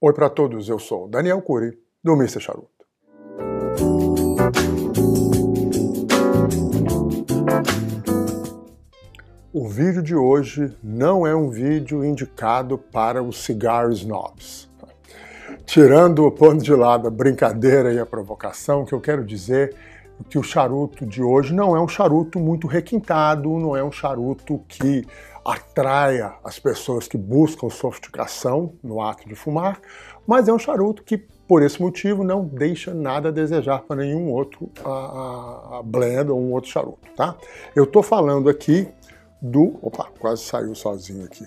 Oi para todos, eu sou Daniel Cury, do Mr. Charuto. O vídeo de hoje não é um vídeo indicado para os cigar snobs. Tirando o ponto de lado a brincadeira e a provocação, que eu quero dizer que o charuto de hoje não é um charuto muito requintado, não é um charuto que atraia as pessoas que buscam sofisticação no ato de fumar, mas é um charuto que, por esse motivo, não deixa nada a desejar para nenhum outro a, a blend ou um outro charuto, tá? Eu estou falando aqui do... Opa, quase saiu sozinho aqui.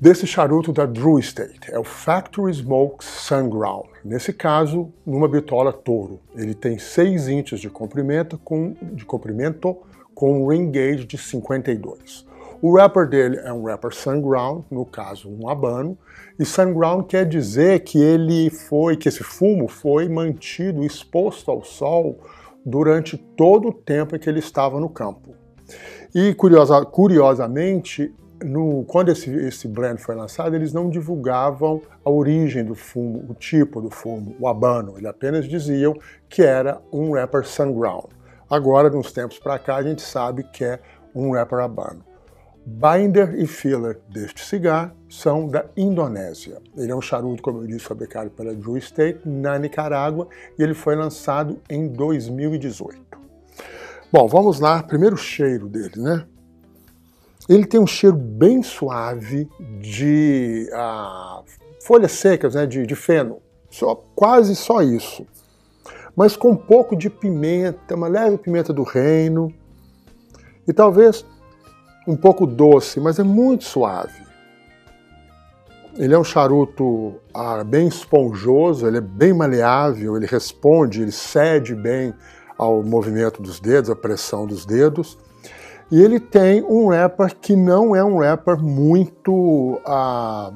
Desse charuto da Drew Estate, é o Factory Smoke Sunground. Nesse caso, numa bitola touro. Ele tem 6 inches de comprimento com, de comprimento com um ring gauge de 52. O wrapper dele é um wrapper sunground, no caso um abano, e sunground quer dizer que ele foi, que esse fumo foi mantido exposto ao sol durante todo o tempo em que ele estava no campo. E curiosa, curiosamente, no, quando esse, esse blend foi lançado, eles não divulgavam a origem do fumo, o tipo do fumo, o abano. Eles apenas diziam que era um wrapper sunground. Agora, de uns tempos para cá, a gente sabe que é um wrapper abano. Binder e filler deste cigarro são da Indonésia. Ele é um charuto, como eu disse, fabricado pela Drew Estate na Nicarágua e ele foi lançado em 2018. Bom, vamos lá. Primeiro cheiro dele, né? Ele tem um cheiro bem suave de ah, folhas secas, né, de, de feno. Só, quase só isso. Mas com um pouco de pimenta, uma leve pimenta do reino. E talvez um pouco doce, mas é muito suave. Ele é um charuto ah, bem esponjoso, ele é bem maleável, ele responde, ele cede bem ao movimento dos dedos, à pressão dos dedos. E ele tem um rapper que não é um rapper muito, ah,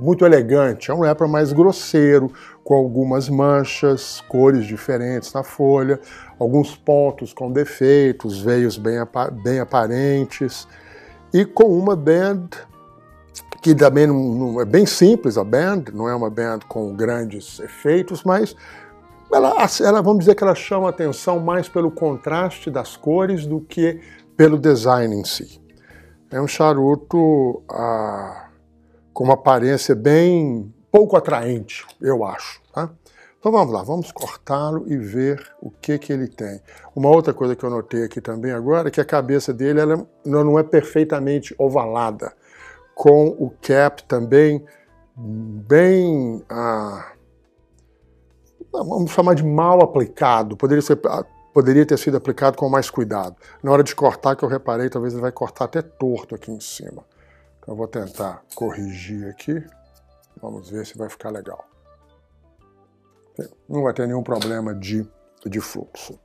muito elegante, é um rapper mais grosseiro, com algumas manchas, cores diferentes na folha, alguns pontos com defeitos, veios bem, bem aparentes, e com uma band que também não, não, é bem simples a band, não é uma band com grandes efeitos, mas ela, ela, vamos dizer que ela chama atenção mais pelo contraste das cores do que pelo design em si. É um charuto ah, com uma aparência bem pouco atraente, eu acho. Tá? Então vamos lá, vamos cortá-lo e ver o que, que ele tem. Uma outra coisa que eu notei aqui também agora é que a cabeça dele ela não é perfeitamente ovalada, com o cap também bem, ah, vamos chamar de mal aplicado, poderia, ser, ah, poderia ter sido aplicado com mais cuidado. Na hora de cortar, que eu reparei, talvez ele vai cortar até torto aqui em cima. Então eu vou tentar corrigir aqui. Vamos ver se vai ficar legal. Não vai ter nenhum problema de, de fluxo.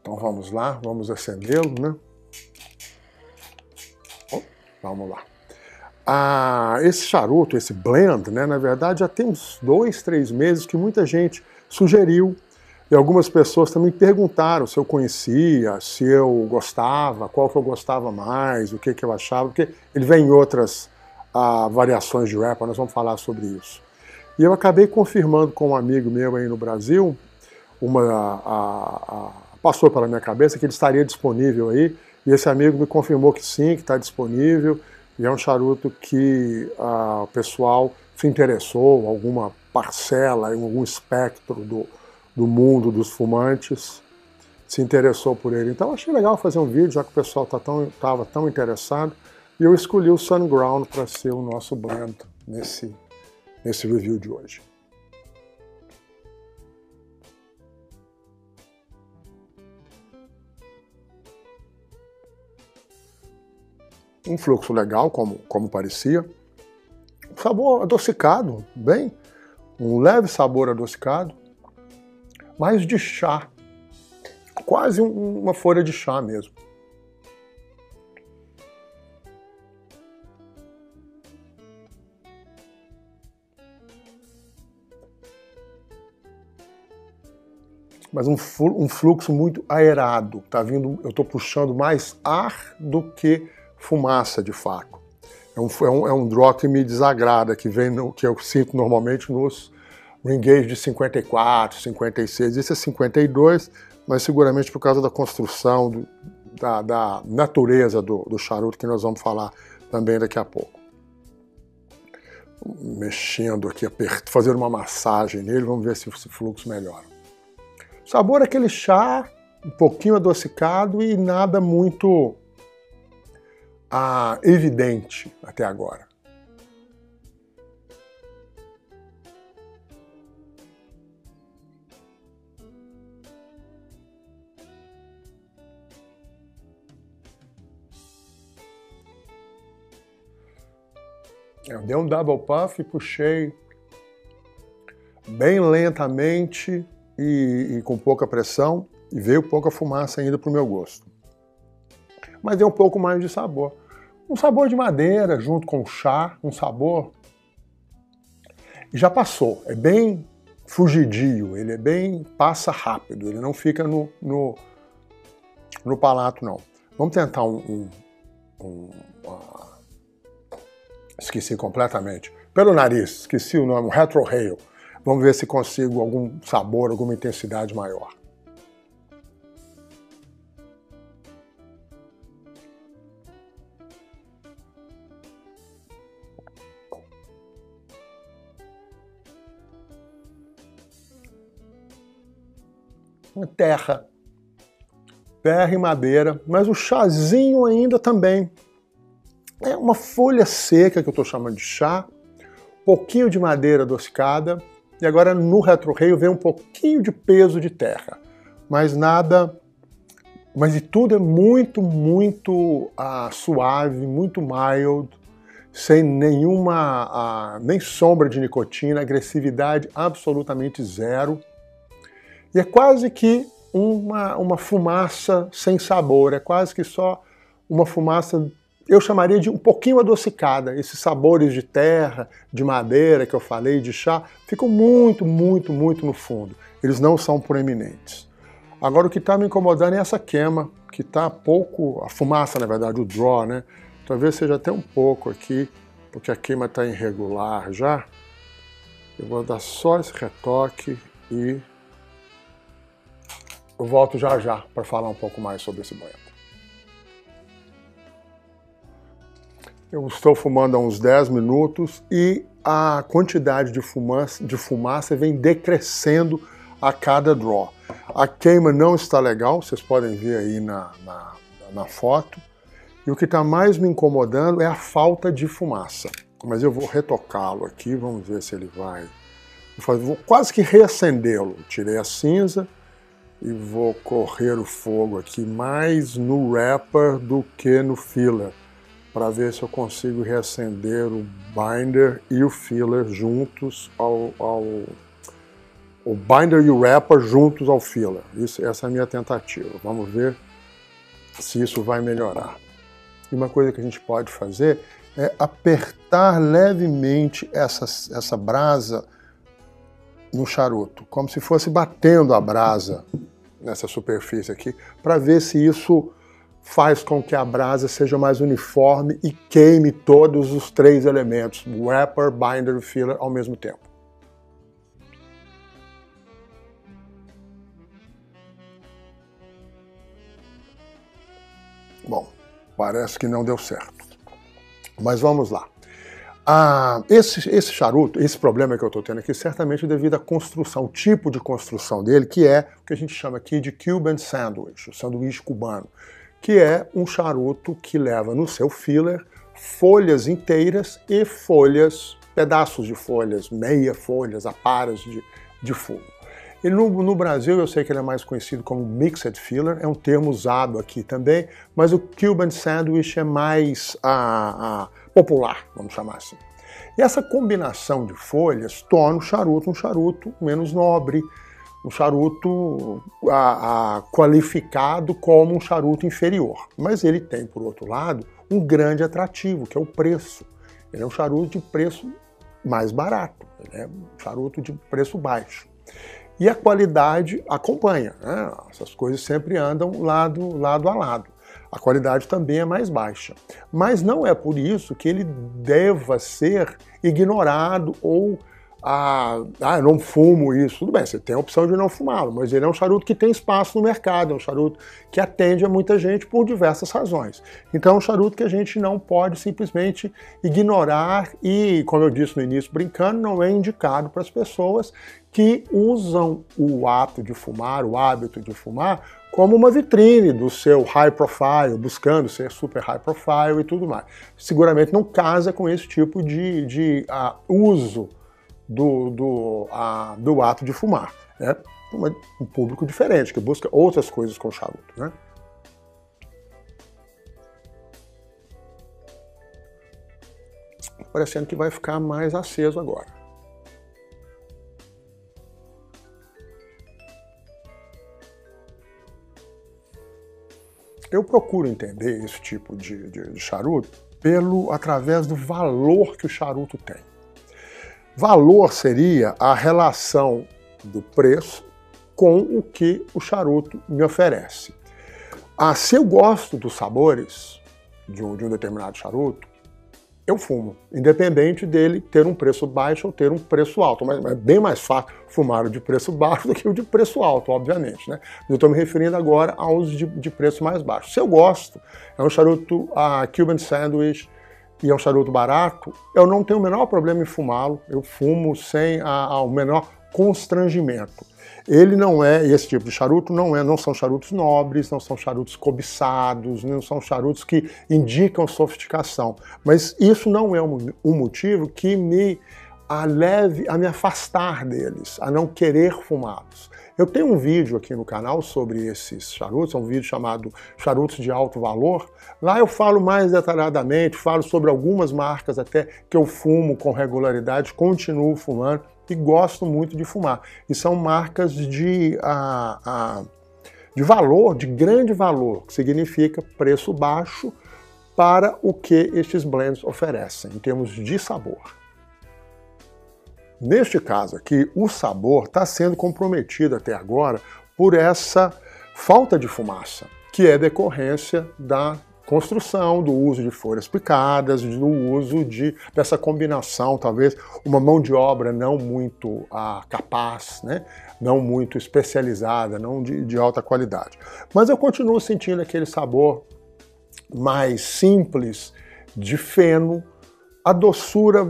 Então vamos lá, vamos acendê-lo, né? Vamos lá. Ah, esse charuto, esse blend, né, na verdade já tem uns dois, três meses que muita gente sugeriu e algumas pessoas também perguntaram se eu conhecia, se eu gostava, qual que eu gostava mais, o que, que eu achava, porque ele vem em outras a variações de rapper, nós vamos falar sobre isso. E eu acabei confirmando com um amigo meu aí no Brasil, uma, a, a, passou pela minha cabeça que ele estaria disponível aí, e esse amigo me confirmou que sim, que está disponível, e é um charuto que a, o pessoal se interessou, alguma parcela, algum espectro do, do mundo dos fumantes se interessou por ele. Então achei legal fazer um vídeo, já que o pessoal estava tá tão, tão interessado. E eu escolhi o Sunground para ser o nosso blend nesse, nesse review de hoje. Um fluxo legal, como, como parecia. Um sabor adocicado, bem, um leve sabor adocicado, mais de chá, quase uma folha de chá mesmo. mas um, um fluxo muito aerado. Tá vindo, eu estou puxando mais ar do que fumaça de fato. É um, é um, é um draw que me desagrada, que vem no, que eu sinto normalmente nos ring de 54, 56. Esse é 52, mas seguramente por causa da construção, do, da, da, natureza do, do charuto, que nós vamos falar também daqui a pouco. Mexendo aqui, fazendo uma massagem nele, vamos ver se esse fluxo melhora. O sabor é aquele chá, um pouquinho adocicado e nada muito ah, evidente até agora. Eu dei um double puff e puxei bem lentamente e, e, com pouca pressão e veio pouca fumaça ainda para o meu gosto. Mas deu um pouco mais de sabor. Um sabor de madeira junto com chá, um sabor. Já passou. É bem fugidio, ele é bem. passa rápido, ele não fica no, no, no palato, não. Vamos tentar um, um, um esqueci completamente. Pelo nariz, esqueci o nome, retrohale. Vamos ver se consigo algum sabor, alguma intensidade maior. Terra, terra e madeira, mas o chazinho ainda também é uma folha seca que eu estou chamando de chá, pouquinho de madeira adocicada e agora no retroreio vem um pouquinho de peso de terra, mas nada, mas de tudo é muito, muito ah, suave, muito mild, sem nenhuma, ah, nem sombra de nicotina, agressividade absolutamente zero. E é quase que uma, uma fumaça sem sabor, é quase que só uma fumaça eu chamaria de um pouquinho adocicada. Esses sabores de terra, de madeira que eu falei, de chá, ficam muito, muito, muito no fundo. Eles não são proeminentes. Agora o que está me incomodando é essa queima, que está pouco, a fumaça na verdade, o draw, né? Talvez seja até um pouco aqui, porque a queima está irregular já. Eu vou dar só esse retoque e eu volto já já para falar um pouco mais sobre esse banho. Eu estou fumando há uns 10 minutos e a quantidade de fumaça, de fumaça vem decrescendo a cada draw. A queima não está legal, vocês podem ver aí na, na, na foto. E o que está mais me incomodando é a falta de fumaça. Mas eu vou retocá-lo aqui, vamos ver se ele vai. Vou quase que reacendê-lo. Tirei a cinza e vou correr o fogo aqui mais no wrapper do que no filler para ver se eu consigo reacender o binder e o filler juntos ao, ao o binder e o wrapper juntos ao filler. Isso, essa é a minha tentativa. Vamos ver se isso vai melhorar. E uma coisa que a gente pode fazer é apertar levemente essa, essa brasa no charuto, como se fosse batendo a brasa nessa superfície aqui, para ver se isso faz com que a brasa seja mais uniforme e queime todos os três elementos, wrapper, binder e filler, ao mesmo tempo. Bom, parece que não deu certo. Mas vamos lá. Ah, esse, esse charuto, esse problema que eu estou tendo aqui, certamente é devido à construção, o tipo de construção dele, que é o que a gente chama aqui de Cuban Sandwich, o sanduíche cubano que é um charuto que leva no seu filler folhas inteiras e folhas, pedaços de folhas, meia folhas, aparas de, de fumo. E no, no, Brasil eu sei que ele é mais conhecido como mixed filler, é um termo usado aqui também, mas o Cuban Sandwich é mais ah, ah, popular, vamos chamar assim. E essa combinação de folhas torna o charuto um charuto menos nobre, um charuto a, a, qualificado como um charuto inferior. Mas ele tem, por outro lado, um grande atrativo, que é o preço. Ele é um charuto de preço mais barato, ele é um charuto de preço baixo. E a qualidade acompanha, né? essas coisas sempre andam lado, lado a lado. A qualidade também é mais baixa. Mas não é por isso que ele deva ser ignorado ou ah, ah, eu não fumo isso. Tudo bem, você tem a opção de não fumá-lo, mas ele é um charuto que tem espaço no mercado, é um charuto que atende a muita gente por diversas razões. Então é um charuto que a gente não pode simplesmente ignorar e, como eu disse no início brincando, não é indicado para as pessoas que usam o ato de fumar, o hábito de fumar, como uma vitrine do seu high profile, buscando ser super high profile e tudo mais. Seguramente não casa com esse tipo de, de uh, uso do, do, a, do ato de fumar. Né? Um público diferente, que busca outras coisas com charuto. Né? Parecendo que vai ficar mais aceso agora. Eu procuro entender esse tipo de, de, de charuto pelo através do valor que o charuto tem. Valor seria a relação do preço com o que o charuto me oferece. Ah, se eu gosto dos sabores de um, de um determinado charuto, eu fumo, independente dele ter um preço baixo ou ter um preço alto. Mas é bem mais fácil fumar o de preço baixo do que o de preço alto, obviamente. Né? Eu estou me referindo agora aos de, de preço mais baixo. Se eu gosto, é um charuto uh, Cuban Sandwich, e é um charuto barato, eu não tenho o menor problema em fumá-lo, eu fumo sem a, a, o menor constrangimento. Ele não é, esse tipo de charuto não é, não são charutos nobres, não são charutos cobiçados, não são charutos que indicam sofisticação. Mas isso não é um, um motivo que me a leve a me afastar deles, a não querer fumá-los. Eu tenho um vídeo aqui no canal sobre esses charutos, é um vídeo chamado Charutos de Alto Valor. Lá eu falo mais detalhadamente, falo sobre algumas marcas até que eu fumo com regularidade, continuo fumando e gosto muito de fumar. E são marcas de, a, a, de valor, de grande valor, que significa preço baixo para o que estes blends oferecem, em termos de sabor. Neste caso aqui, o sabor está sendo comprometido até agora por essa falta de fumaça, que é decorrência da construção, do uso de folhas picadas, do uso de dessa combinação, talvez uma mão de obra não muito ah, capaz, né? não muito especializada, não de, de alta qualidade. Mas eu continuo sentindo aquele sabor mais simples de feno, a doçura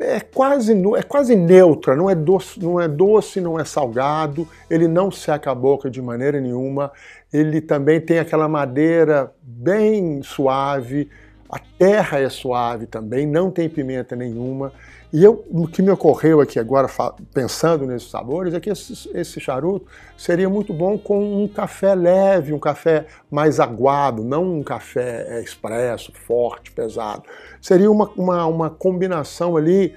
é, é, quase, é quase neutra, não é, doce, não é doce, não é salgado, ele não seca a boca de maneira nenhuma, ele também tem aquela madeira bem suave, a terra é suave também, não tem pimenta nenhuma. E eu, o que me ocorreu aqui agora, pensando nesses sabores, é que esse, esse, charuto seria muito bom com um café leve, um café mais aguado, não um café é, expresso, forte, pesado. Seria uma, uma, uma combinação ali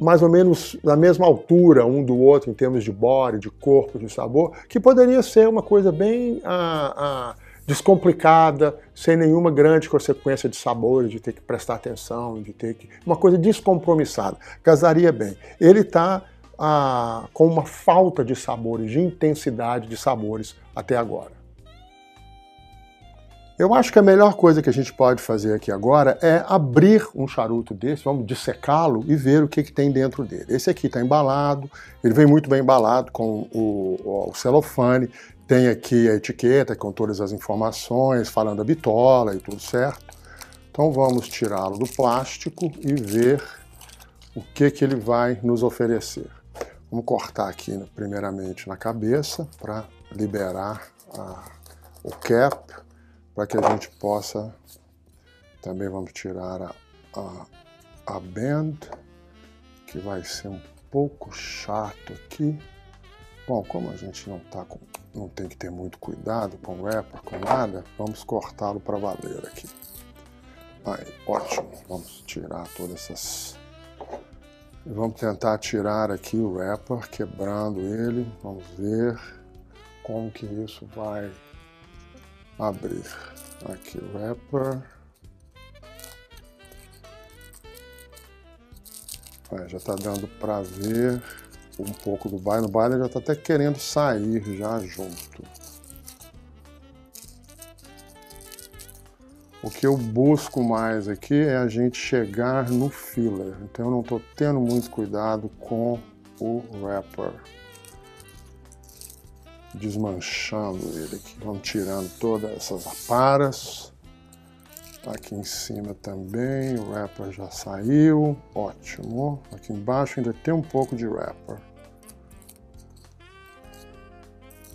mais ou menos da mesma altura um do outro em termos de body, de corpo, de sabor, que poderia ser uma coisa bem ah, ah, descomplicada, sem nenhuma grande consequência de sabores, de ter que prestar atenção, de ter que. Uma coisa descompromissada. Casaria bem. Ele está ah, com uma falta de sabores, de intensidade de sabores até agora. Eu acho que a melhor coisa que a gente pode fazer aqui agora é abrir um charuto desse, vamos dissecá-lo e ver o que, que tem dentro dele. Esse aqui está embalado, ele vem muito bem embalado com o, o, celofane, tem aqui a etiqueta com todas as informações, falando a bitola e tudo certo. Então vamos tirá-lo do plástico e ver o que, que ele vai nos oferecer. Vamos cortar aqui primeiramente na cabeça para liberar a, o cap, para que a gente possa, também vamos tirar a, a, a band, que vai ser um pouco chato aqui. Bom, como a gente não tá com, não tem que ter muito cuidado com o wrapper, com nada, vamos cortá-lo para valer aqui. Aí, ótimo. Vamos tirar todas essas... Vamos tentar tirar aqui o wrapper, quebrando ele. Vamos ver como que isso vai abrir. Aqui o wrapper. Aí, já está dando para ver um pouco do baile. O baile já está até querendo sair já junto. O que eu busco mais aqui é a gente chegar no filler. Então eu não estou tendo muito cuidado com o wrapper. Desmanchando ele aqui. Vamos tirando todas essas aparas. Aqui em cima também, o wrapper já saiu. Ótimo. Aqui embaixo ainda tem um pouco de wrapper.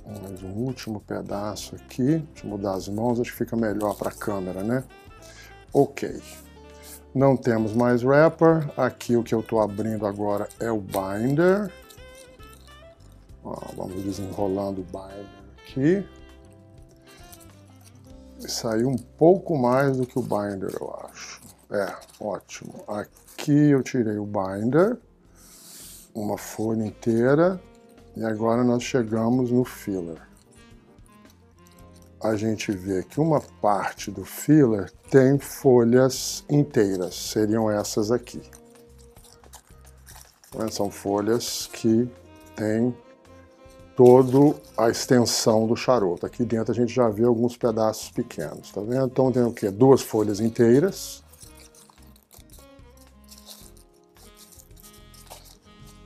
Mais um último pedaço aqui. Deixa eu mudar as mãos, acho que fica melhor para a câmera, né? Ok. Não temos mais wrapper. Aqui o que eu estou abrindo agora é o binder. Ó, vamos desenrolando o binder aqui. Saiu um pouco mais do que o binder, eu acho. É, ótimo. Aqui eu tirei o binder, uma folha inteira, e agora nós chegamos no filler. A gente vê que uma parte do filler tem folhas inteiras, seriam essas aqui. São folhas que têm toda a extensão do charuto. Aqui dentro a gente já vê alguns pedaços pequenos, tá vendo? Então tem o quê? Duas folhas inteiras.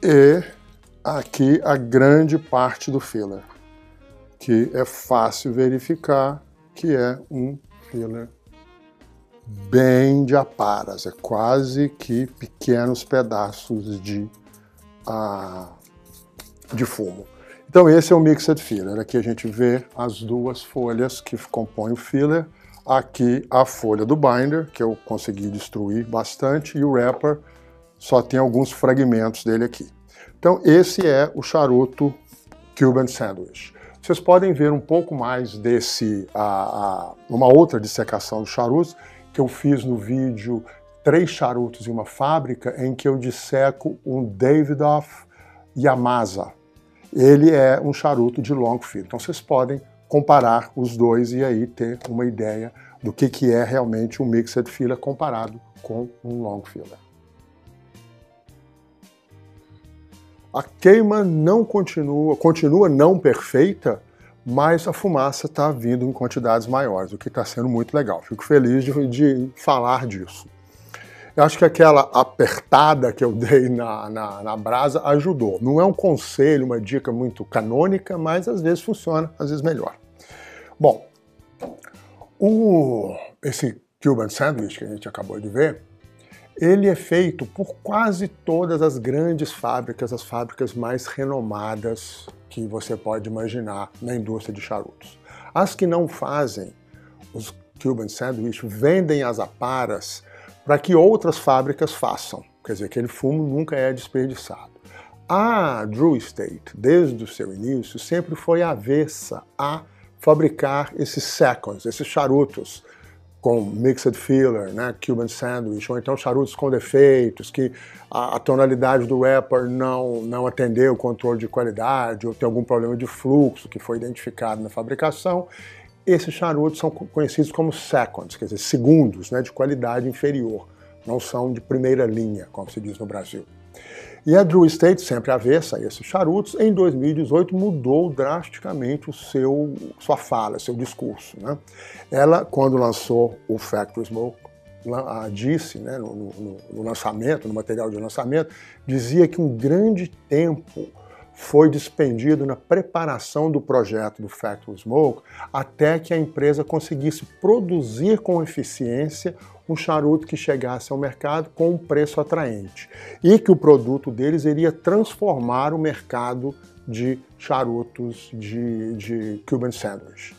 E aqui a grande parte do filler, que é fácil verificar que é um filler bem de aparas, é quase que pequenos pedaços de, uh, de fumo. Então esse é o Mixed Filler, aqui a gente vê as duas folhas que compõem o filler, aqui a folha do binder, que eu consegui destruir bastante, e o wrapper só tem alguns fragmentos dele aqui. Então esse é o charuto Cuban Sandwich. Vocês podem ver um pouco mais desse, a, a, uma outra dissecação dos charutos que eu fiz no vídeo Três Charutos em uma Fábrica, em que eu disseco um Davidoff Yamasa. Ele é um charuto de long filler. Então vocês podem comparar os dois e aí ter uma ideia do que, que é realmente um mixed filler comparado com um long filler. A queima não continua, continua não perfeita, mas a fumaça está vindo em quantidades maiores, o que está sendo muito legal. Fico feliz de, de, falar disso. Eu acho que aquela apertada que eu dei na, na, na, brasa ajudou. Não é um conselho, uma dica muito canônica, mas às vezes funciona, às vezes melhor. Bom, o, esse Cuban Sandwich que a gente acabou de ver, ele é feito por quase todas as grandes fábricas, as fábricas mais renomadas que você pode imaginar na indústria de charutos. As que não fazem os Cuban Sandwich vendem as aparas para que outras fábricas façam. Quer dizer, aquele fumo nunca é desperdiçado. A Drew Estate, desde o seu início, sempre foi avessa a fabricar esses seconds, esses charutos, com mixed filler, né, Cuban sandwich, ou então charutos com defeitos, que a, a, tonalidade do wrapper não, não atendeu o controle de qualidade, ou tem algum problema de fluxo que foi identificado na fabricação. Esses charutos são conhecidos como seconds, quer dizer, segundos, né, de qualidade inferior, não são de primeira linha, como se diz no Brasil. E a Drew Estate, sempre avessa a esses charutos, em 2018 mudou drasticamente o seu, sua fala, seu discurso. Né? Ela, quando lançou o Factory Smoke, disse né, no, no, no lançamento, no material de lançamento, dizia que um grande tempo foi despendido na preparação do projeto do Factory Smoke até que a empresa conseguisse produzir com eficiência um charuto que chegasse ao mercado com um preço atraente e que o produto deles iria transformar o mercado de charutos de, de Cuban Sandwich.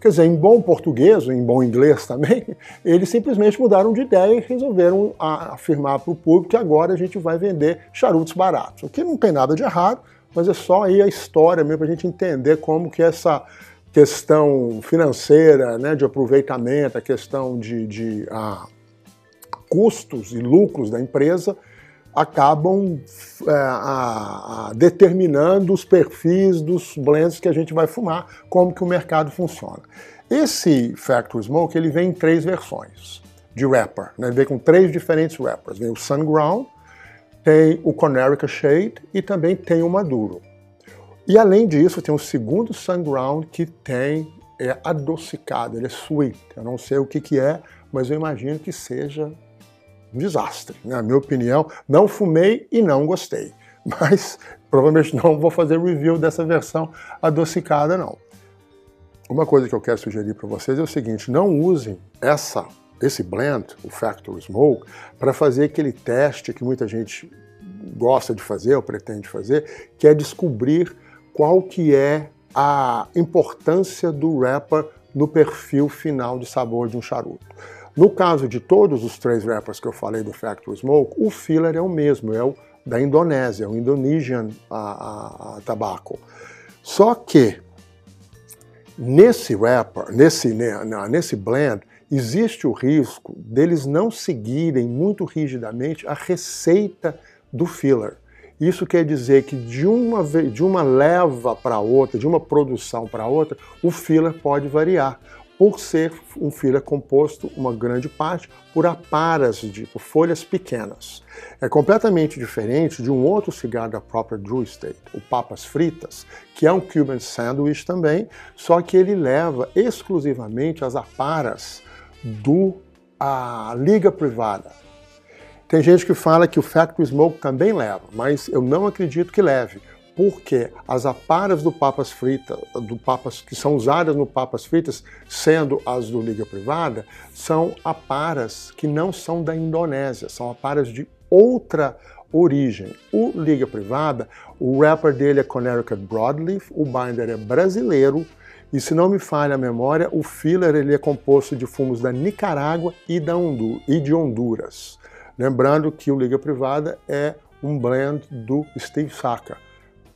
Quer dizer, em bom português, em bom inglês também, eles simplesmente mudaram de ideia e resolveram afirmar para o público que agora a gente vai vender charutos baratos. O que não tem nada de errado, mas é só aí a história mesmo para a gente entender como que essa questão financeira, né, de aproveitamento, a questão de, de custos e lucros da empresa acabam é, determinando os perfis dos blends que a gente vai fumar, como que o mercado funciona. Esse Factory Smoke ele vem em três versões de wrapper, né? ele vem com três diferentes wrappers. Vem o Sunground, tem o Conerica Shade e também tem o Maduro. E além disso, tem o segundo Sunground que tem é adocicado, ele é sweet. Eu não sei o que, que é, mas eu imagino que seja um desastre. Na minha opinião, não fumei e não gostei. Mas provavelmente não vou fazer review dessa versão adocicada, não. Uma coisa que eu quero sugerir para vocês é o seguinte: não usem essa, esse blend, o Factory Smoke, para fazer aquele teste que muita gente gosta de fazer ou pretende fazer, que é descobrir qual que é a importância do wrapper no perfil final de sabor de um charuto. No caso de todos os três wrappers que eu falei do Factory Smoke, o filler é o mesmo, é o da Indonésia, o Indonesian a, a, a Tobacco. Só que nesse wrapper, nesse, né, nesse blend, existe o risco deles não seguirem muito rigidamente a receita do filler. Isso quer dizer que de uma, de uma leva para outra, de uma produção para outra, o filler pode variar, por ser um filler composto, uma grande parte, por aparas, de, por folhas pequenas. É completamente diferente de um outro cigarro da própria Drew Estate, o Papas Fritas, que é um Cuban Sandwich também, só que ele leva exclusivamente as aparas do a liga privada, tem gente que fala que o Factory Smoke também leva, mas eu não acredito que leve, porque as aparas do papas fritas, do papas que são usadas no papas fritas, sendo as do liga privada, são aparas que não são da Indonésia, são aparas de outra origem. O liga privada, o wrapper dele é Connecticut Broadleaf, o binder é brasileiro. E se não me falha a memória, o filler ele é composto de fumos da Nicarágua e, da Hondu e de Honduras. Lembrando que o Liga Privada é um blend do Steve Saka.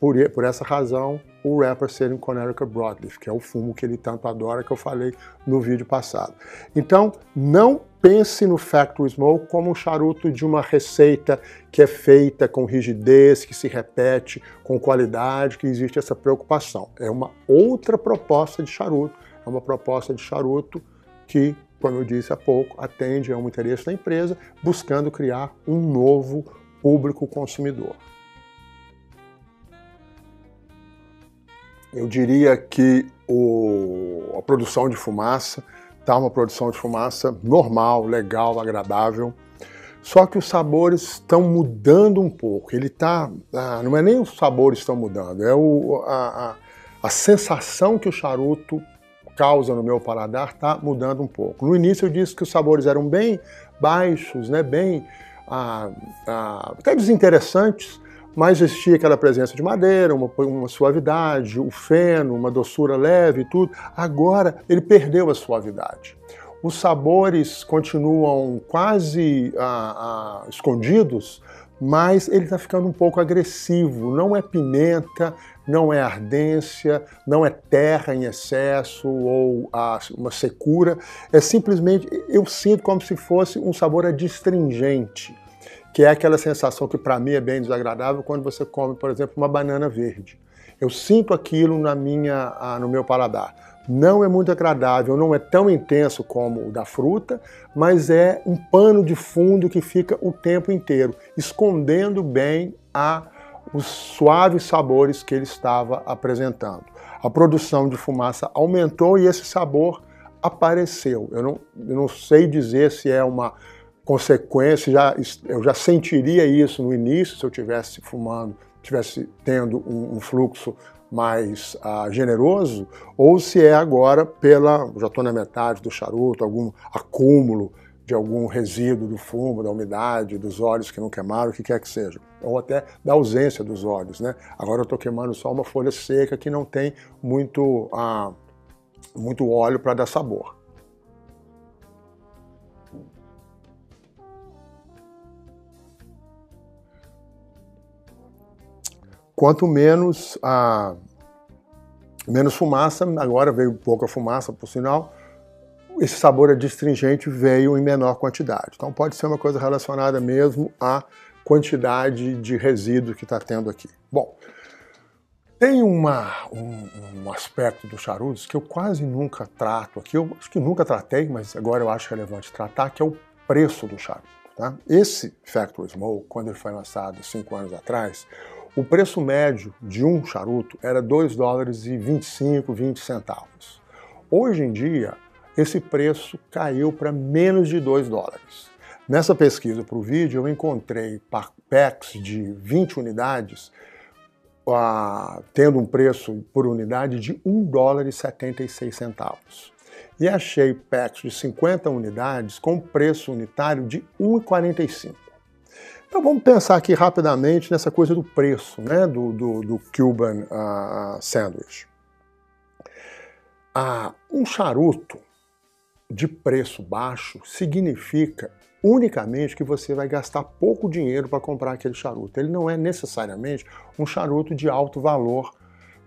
Por, por essa razão, o rapper ser um Connecticut Broadleaf, que é o fumo que ele tanto adora, que eu falei no vídeo passado. Então, não pense no Factory Smoke como um charuto de uma receita que é feita com rigidez, que se repete com qualidade, que existe essa preocupação. É uma outra proposta de charuto, é uma proposta de charuto que como eu disse há pouco, atende a um interesse da empresa, buscando criar um novo público consumidor. Eu diria que o, a produção de fumaça está uma produção de fumaça normal, legal, agradável. Só que os sabores estão mudando um pouco. Ele está, ah, não é nem os sabores estão mudando, é o, a, a, a sensação que o charuto causa no meu paladar está mudando um pouco. No início eu disse que os sabores eram bem baixos, né, bem ah, ah, até desinteressantes, mas existia aquela presença de madeira, uma, uma, suavidade, o feno, uma doçura leve e tudo. Agora ele perdeu a suavidade. Os sabores continuam quase ah, ah escondidos, mas ele está ficando um pouco agressivo. Não é pimenta, não é ardência, não é terra em excesso ou ah, uma secura. É simplesmente, eu sinto como se fosse um sabor adstringente, que é aquela sensação que para mim é bem desagradável quando você come, por exemplo, uma banana verde. Eu sinto aquilo na minha, ah, no meu paladar não é muito agradável, não é tão intenso como o da fruta, mas é um pano de fundo que fica o tempo inteiro, escondendo bem a, os suaves sabores que ele estava apresentando. A produção de fumaça aumentou e esse sabor apareceu. Eu não, eu não sei dizer se é uma consequência, já, eu já sentiria isso no início se eu tivesse fumando, tivesse tendo um, um fluxo mais ah, generoso, ou se é agora pela, já estou na metade do charuto, algum acúmulo de algum resíduo do fumo, da umidade, dos óleos que não queimaram, o que quer que seja. Ou até da ausência dos óleos. Né? Agora eu estou queimando só uma folha seca que não tem muito, ah, muito óleo para dar sabor. Quanto menos a menos fumaça, agora veio pouca fumaça, por sinal, esse sabor adstringente veio em menor quantidade. Então pode ser uma coisa relacionada mesmo à quantidade de resíduo que está tendo aqui. Bom, tem uma, um, um, aspecto dos charutos que eu quase nunca trato aqui, eu acho que nunca tratei, mas agora eu acho relevante tratar, que é o preço do charuto. Tá? Esse Factory Smoke, quando ele foi lançado cinco anos atrás, o preço médio de um charuto era 2 dólares e 25, 20 centavos. Hoje em dia, esse preço caiu para menos de 2 dólares. Nessa pesquisa para o vídeo, eu encontrei packs de 20 unidades uh, tendo um preço por unidade de 1 dólar e 76 centavos. E achei packs de 50 unidades com preço unitário de 1,45. Então vamos pensar aqui rapidamente nessa coisa do preço né, do, do, do Cuban uh, Sandwich. Uh, um charuto de preço baixo significa unicamente que você vai gastar pouco dinheiro para comprar aquele charuto. Ele não é necessariamente um charuto de alto valor,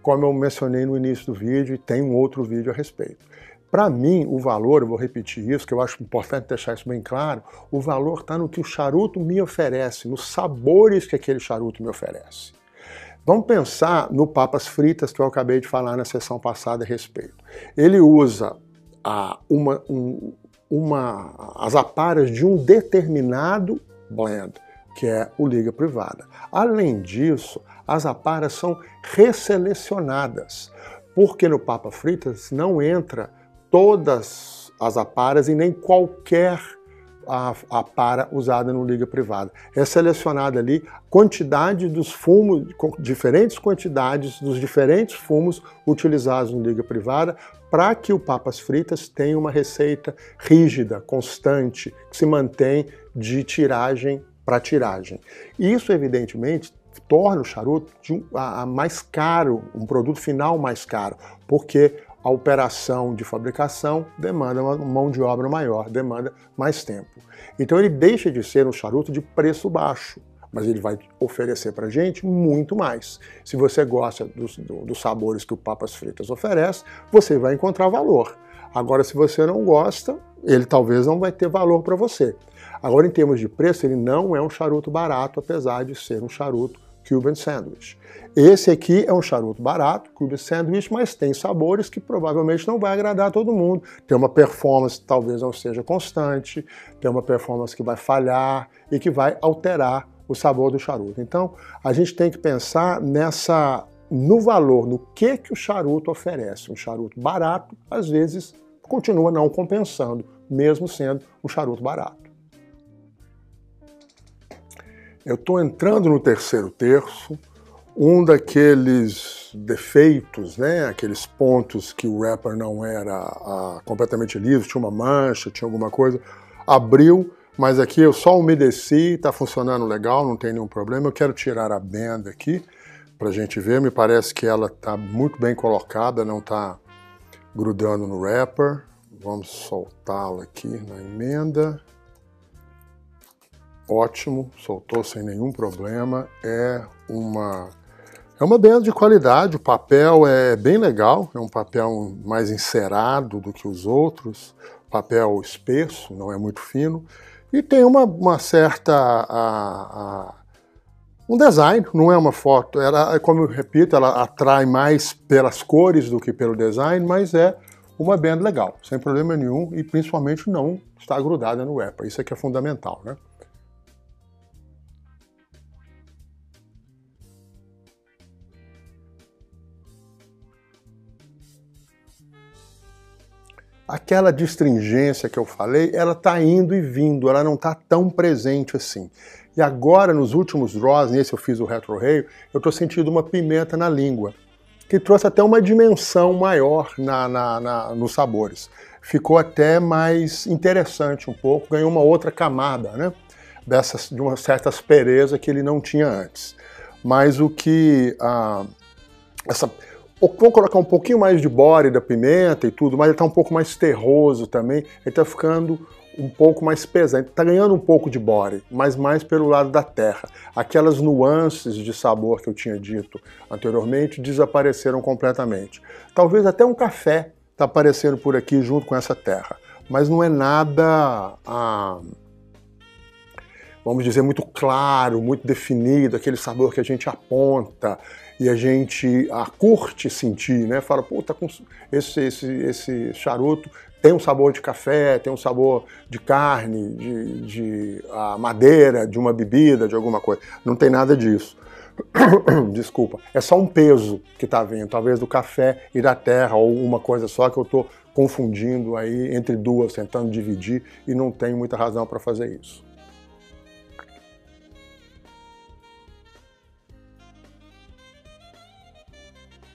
como eu mencionei no início do vídeo e tem um outro vídeo a respeito. Para mim, o valor, eu vou repetir isso, que eu acho importante deixar isso bem claro, o valor está no que o charuto me oferece, nos sabores que aquele charuto me oferece. Vamos pensar no papas fritas que eu acabei de falar na sessão passada a respeito. Ele usa ah, uma, um, uma, as aparas de um determinado blend, que é o liga privada. Além disso, as aparas são resselecionadas, porque no Papa Fritas não entra todas as aparas e nem qualquer a, a para usada no liga privada. É selecionada ali quantidade dos fumos, diferentes quantidades dos diferentes fumos utilizados no liga privada, para que o papas fritas tenha uma receita rígida, constante, que se mantém de tiragem para tiragem. Isso, evidentemente, torna o charuto um, a, a mais caro, um produto final mais caro, porque a operação de fabricação demanda uma mão de obra maior, demanda mais tempo. Então ele deixa de ser um charuto de preço baixo, mas ele vai oferecer para gente muito mais. Se você gosta dos, dos sabores que o Papas Fritas oferece, você vai encontrar valor. Agora, se você não gosta, ele talvez não vai ter valor para você. Agora, em termos de preço, ele não é um charuto barato, apesar de ser um charuto Cuban Sandwich. Esse aqui é um charuto barato, Cuban Sandwich, mas tem sabores que provavelmente não vai agradar todo mundo. Tem uma performance que talvez não seja constante, tem uma performance que vai falhar e que vai alterar o sabor do charuto. Então, a gente tem que pensar nessa no valor, no que que o charuto oferece. Um charuto barato, às vezes, continua não compensando, mesmo sendo um charuto barato. Eu estou entrando no terceiro terço, um daqueles defeitos, né, aqueles pontos que o rapper não era ah, completamente liso, tinha uma mancha, tinha alguma coisa, abriu, mas aqui eu só umedeci, está funcionando legal, não tem nenhum problema. Eu quero tirar a benda aqui para a gente ver, me parece que ela está muito bem colocada, não está grudando no wrapper. Vamos soltá-la aqui na emenda. Ótimo, soltou sem nenhum problema. É uma é uma benda de qualidade, o papel é bem legal, é um papel mais encerado do que os outros, papel espesso, não é muito fino, e tem uma, uma certa. A, a, um design, não é uma foto, ela, como eu repito, ela atrai mais pelas cores do que pelo design, mas é uma banda legal, sem problema nenhum, e principalmente não está grudada no EPA, isso aqui é fundamental, né? Aquela distringência que eu falei, ela está indo e vindo, ela não está tão presente assim. E agora, nos últimos draws, nesse eu fiz o retro reio, eu estou sentindo uma pimenta na língua, que trouxe até uma dimensão maior na, na, na, nos sabores. Ficou até mais interessante um pouco, ganhou uma outra camada, né? Dessas, de uma certa aspereza que ele não tinha antes. Mas o que. Ah, essa, Vamos colocar um pouquinho mais de bore da pimenta e tudo, mas ele está um pouco mais terroso também. Ele está ficando um pouco mais pesado. Está ganhando um pouco de bore, mas mais pelo lado da terra. Aquelas nuances de sabor que eu tinha dito anteriormente desapareceram completamente. Talvez até um café está aparecendo por aqui junto com essa terra, mas não é nada. Ah, vamos dizer, muito claro, muito definido, aquele sabor que a gente aponta e a gente a curte sentir, né? Fala, pô, tá com esse, esse, esse charuto tem um sabor de café, tem um sabor de carne, de, de a madeira, de uma bebida, de alguma coisa. Não tem nada disso. Desculpa. É só um peso que está vindo, talvez do café e da terra, ou uma coisa só que eu estou confundindo aí entre duas, tentando dividir e não tem muita razão para fazer isso.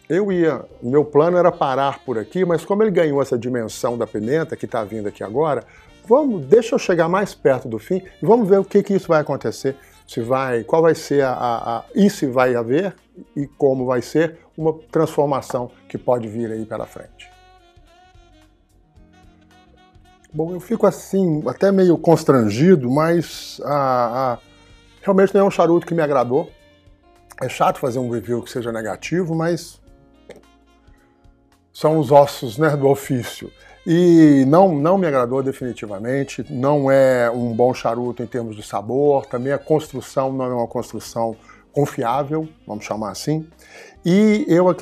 Eu ia, meu plano era parar por aqui, mas como ele ganhou essa dimensão da pimenta que está vindo aqui agora, vamos, deixa eu chegar mais perto do fim e vamos ver o que, que isso vai acontecer, se vai, qual vai ser a, a, a e se vai haver e como vai ser uma transformação que pode vir aí pela frente. Bom, eu fico assim, até meio constrangido, mas realmente não é um charuto que me agradou. É chato fazer um review que seja negativo, mas são os ossos né, do ofício. E não, não me agradou definitivamente, não é um bom charuto em termos de sabor, também a construção não é uma construção confiável, vamos chamar assim. E eu a,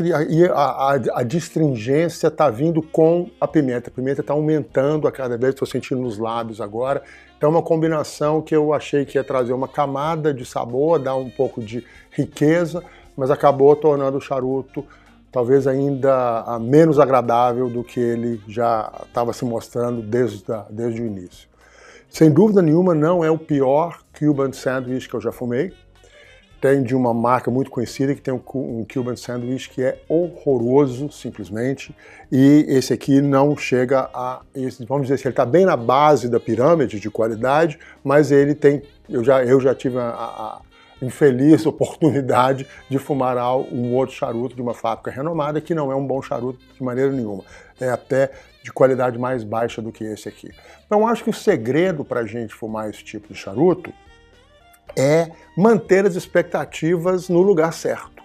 a, a distringência está vindo com a pimenta. A pimenta está aumentando a cada vez, estou sentindo nos lábios agora. Então, é uma combinação que eu achei que ia trazer uma camada de sabor, dar um pouco de riqueza, mas acabou tornando o charuto talvez ainda menos agradável do que ele já estava se mostrando desde, desde o início. Sem dúvida nenhuma, não é o pior Cuban Sandwich que eu já fumei. Tem de uma marca muito conhecida que tem um, Cuban Sandwich que é horroroso, simplesmente. E esse aqui não chega a. Vamos dizer assim, ele está bem na base da pirâmide de qualidade, mas ele tem. Eu já, eu já tive a, a infeliz oportunidade de fumar um outro charuto de uma fábrica renomada que não é um bom charuto de maneira nenhuma. É até de qualidade mais baixa do que esse aqui. Então acho que o segredo para a gente fumar esse tipo de charuto é manter as expectativas no lugar certo.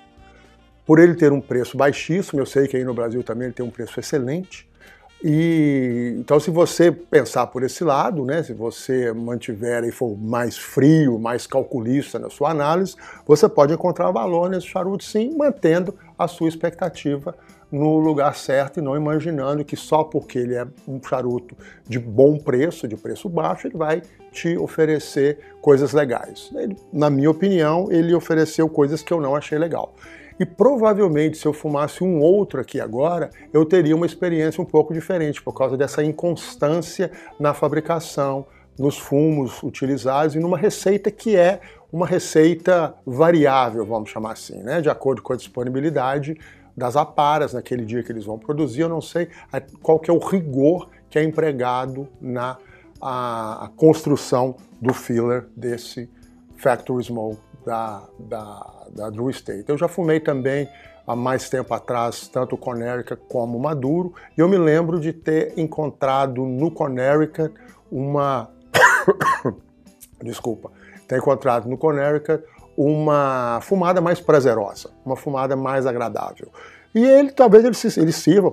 Por ele ter um preço baixíssimo, eu sei que aí no Brasil também ele tem um preço excelente, e então, se você pensar por esse lado, né, se você mantiver e for mais frio, mais calculista na sua análise, você pode encontrar valor nesse charuto, sim, mantendo a sua expectativa no lugar certo e não imaginando que só porque ele é um charuto de bom preço, de preço baixo, ele vai te oferecer coisas legais. Ele, na minha opinião, ele ofereceu coisas que eu não achei legal. E provavelmente, se eu fumasse um outro aqui agora, eu teria uma experiência um pouco diferente, por causa dessa inconstância na fabricação, nos fumos utilizados e numa receita que é uma receita variável, vamos chamar assim, né? de acordo com a disponibilidade das aparas naquele dia que eles vão produzir. Eu não sei qual que é o rigor que é empregado na a, a construção do filler desse Factory Smoke da, da, da Drew Estate. Eu já fumei também há mais tempo atrás, tanto o Connecticut como o Maduro, e eu me lembro de ter encontrado no Connecticut uma. Desculpa, ter encontrado no Connecticut uma fumada mais prazerosa, uma fumada mais agradável. E ele talvez ele, ele sirva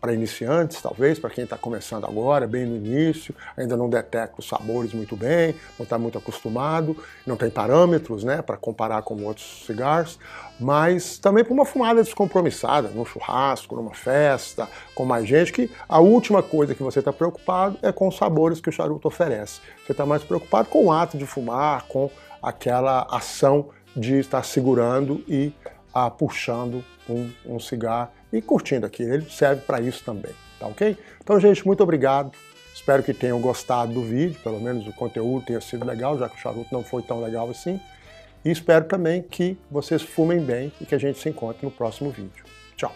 para iniciantes, talvez, para quem está começando agora, bem no início, ainda não detecta os sabores muito bem, não está muito acostumado, não tem parâmetros né, para comparar com outros cigarros, mas também para uma fumada descompromissada, num churrasco, numa festa, com mais gente, que a última coisa que você está preocupado é com os sabores que o charuto oferece. Você está mais preocupado com o ato de fumar, com aquela ação de estar segurando e ah, puxando um, um cigarro e curtindo aqui. Ele serve para isso também, tá ok? Então, gente, muito obrigado. Espero que tenham gostado do vídeo, pelo menos o conteúdo tenha sido legal, já que o charuto não foi tão legal assim. E espero também que vocês fumem bem e que a gente se encontre no próximo vídeo. Tchau!